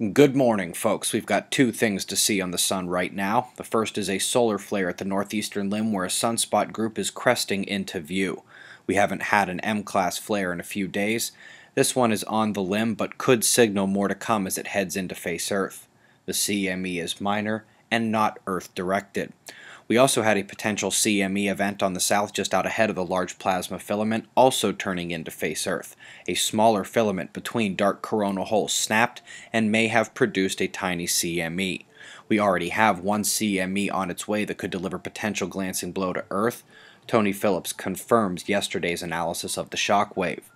Good morning, folks. We've got two things to see on the sun right now. The first is a solar flare at the northeastern limb where a sunspot group is cresting into view. We haven't had an M class flare in a few days. This one is on the limb but could signal more to come as it heads into face Earth. The CME is minor and not Earth directed. We also had a potential CME event on the south just out ahead of the large plasma filament, also turning into face Earth. A smaller filament between dark coronal holes snapped and may have produced a tiny CME. We already have one CME on its way that could deliver potential glancing blow to Earth. Tony Phillips confirms yesterday's analysis of the shock wave.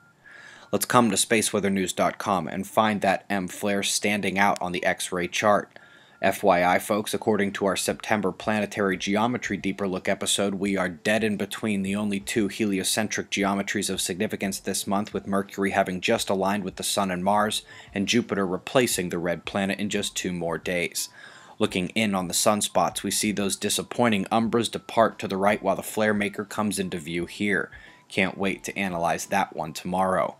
Let's come to spaceweathernews.com and find that M flare standing out on the X-ray chart. FYI, folks, according to our September Planetary Geometry Deeper Look episode, we are dead in between the only two heliocentric geometries of significance this month, with Mercury having just aligned with the Sun and Mars, and Jupiter replacing the red planet in just two more days. Looking in on the sunspots, we see those disappointing umbras depart to the right while the flare maker comes into view here. Can't wait to analyze that one tomorrow.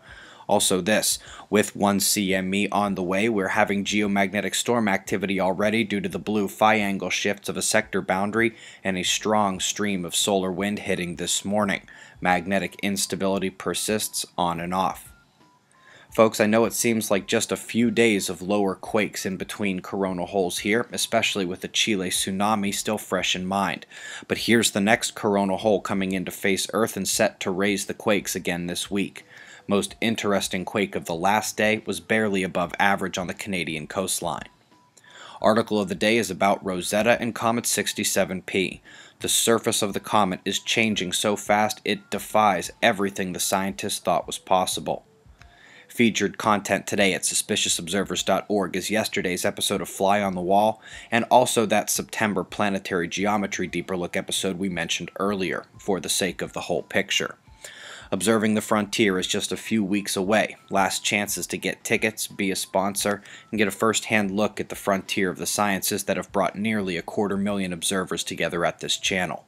Also this, with 1 CME on the way, we're having geomagnetic storm activity already due to the blue phi angle shifts of a sector boundary and a strong stream of solar wind hitting this morning. Magnetic instability persists on and off. Folks, I know it seems like just a few days of lower quakes in between coronal holes here, especially with the Chile tsunami still fresh in mind. But here's the next coronal hole coming in to face Earth and set to raise the quakes again this week most interesting quake of the last day was barely above average on the Canadian coastline. Article of the day is about Rosetta and Comet 67P. The surface of the comet is changing so fast it defies everything the scientists thought was possible. Featured content today at suspiciousobservers.org is yesterday's episode of Fly on the Wall and also that September Planetary Geometry Deeper Look episode we mentioned earlier, for the sake of the whole picture. Observing the Frontier is just a few weeks away. Last chances to get tickets, be a sponsor, and get a first hand look at the frontier of the sciences that have brought nearly a quarter million observers together at this channel.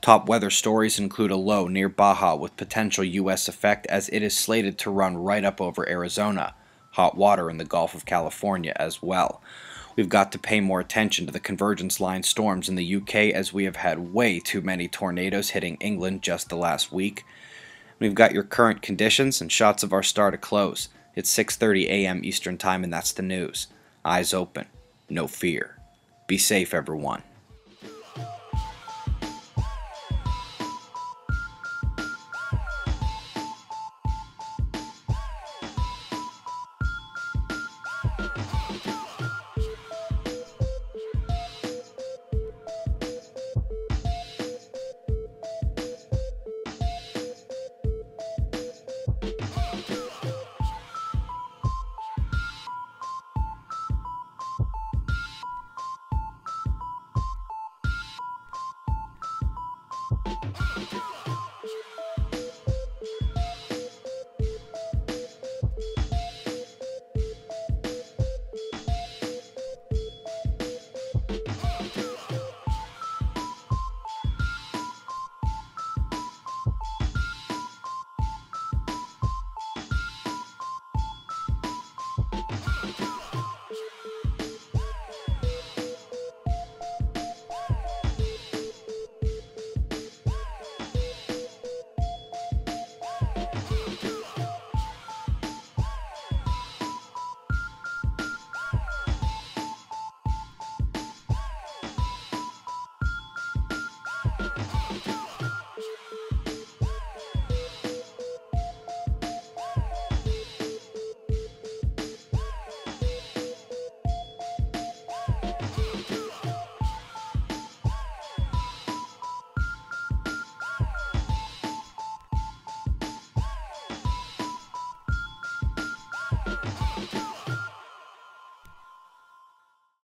Top weather stories include a low near Baja with potential U.S. effect as it is slated to run right up over Arizona. Hot water in the Gulf of California as well. We've got to pay more attention to the convergence line storms in the UK as we have had way too many tornadoes hitting England just the last week. We've got your current conditions and shots of our star to close. It's 6:30 a.m. Eastern Time and that's the news. Eyes open. No fear. Be safe everyone.